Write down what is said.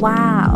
Wow.